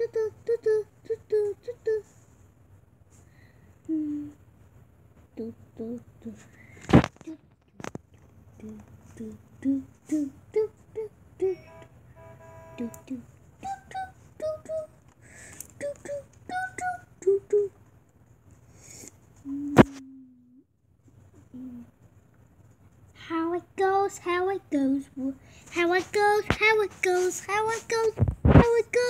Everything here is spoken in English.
do do do. How it goes, how it goes, how it goes, how it goes, how it goes